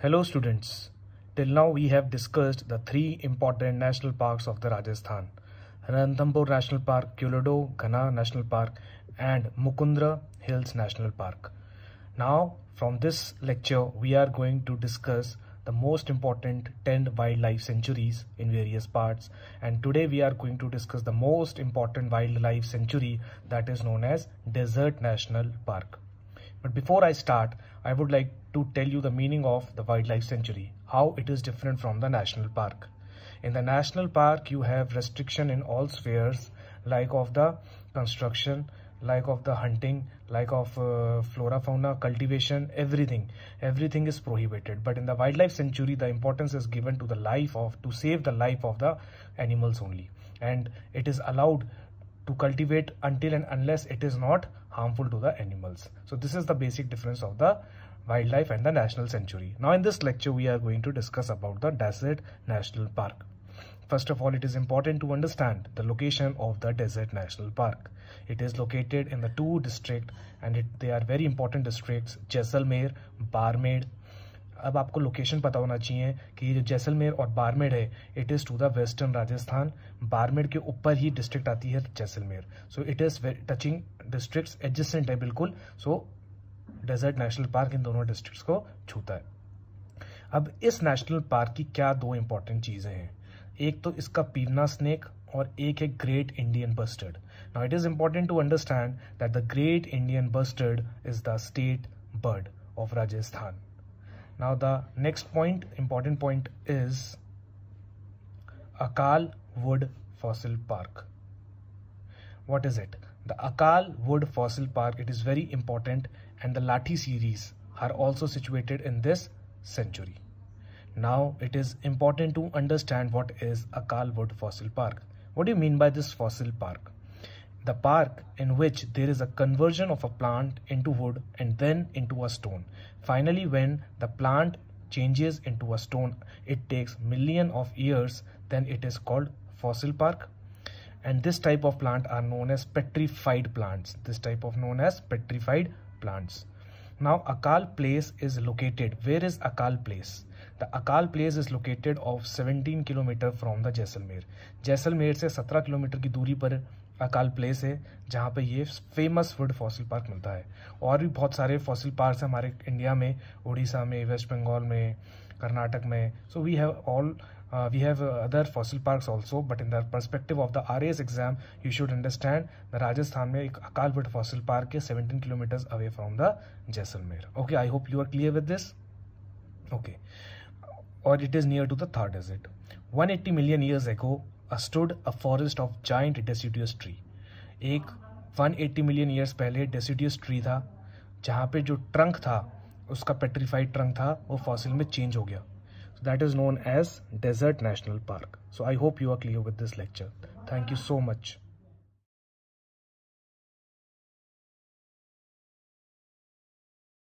Hello students. Till now we have discussed the three important national parks of the Rajasthan. Ranthambore National Park, Keoladeo Ghana National Park and Mukundra Hills National Park. Now from this lecture we are going to discuss the most important 10 wildlife sanctuaries in various parts and today we are going to discuss the most important wildlife sanctuary that is known as Desert National Park. But before I start, I would like to tell you the meaning of the wildlife sanctuary, how it is different from the national park. In the national park, you have restriction in all spheres like of the construction, like of the hunting, like of uh, flora, fauna, cultivation, everything. Everything is prohibited. But in the wildlife sanctuary, the importance is given to the life of, to save the life of the animals only. And it is allowed to cultivate until and unless it is not harmful to the animals. So this is the basic difference of the wildlife and the national sanctuary. Now in this lecture we are going to discuss about the desert national park. First of all, it is important to understand the location of the Desert National Park. It is located in the two districts, and it, they are very important districts Jaisalmer, Barmer. अब आपको location पता होना चाहिए कि ये जो जैसलमेर और बारमेर है it is to the western Rajasthan Barmer के ऊपर ही डिस्ट्रिक्ट आती है Jaisalmer so it is touching district adjacent है बिल्कुल सो डेजर्ट नेशनल पार्क इन दोनों डिस्ट्रिक्ट्स को छूता है अब इस नेशनल पार्क की क्या दो इंपॉर्टेंट चीज़ें हैं एक तो इसका पीवना स्नेक और एक है great Indian bustard now it is important to understand that the great Indian bustard is the state bird of Rajasthan now the next point important point is Akal Wood Fossil Park. What is it? The Akal Wood Fossil Park, it is very important and the Lathi series are also situated in this sanctuary. Now it is important to understand what is Akal Wood Fossil Park. What do you mean by this fossil park? the park in which there is a conversion of a plant into wood and then into a stone. Finally, when the plant changes into a stone, it takes million of years, then it is called fossil park And this type of plant are known as petrified plants. This type of known as petrified plants. Now Akal place is located. Where is Akal place? The Akal place is located of 17 km from the Jaisalmer. Jaisalmer से 17 kilometre की दूरी पर अकाल place है, जहाँ पे ये famous food fossil park मिलता है। और भी बहुत सारे फॉसिल पार्क हैं हमारे इंडिया में उड़ीसा में वेस्ट बंगाल में कर्नाटक में। So we have all we have other fossil park also but in the perspective of the R S exam you should understand the Rajasthan में एक अकाल भट्ट फॉसिल पार्क है seventeen kilometres away from the Jaisalmer okay I hope you are clear with this okay और it is near to the third exit one eighty million years ago stood a forest of giant deciduous tree एक 180 million years पहले deciduous tree था, जहाँ पे जो trunk था, उसका petrified trunk था, वो फॉसिल में चेंज हो गया। That is known as desert national park so I hope you are clear with this lecture thank you so much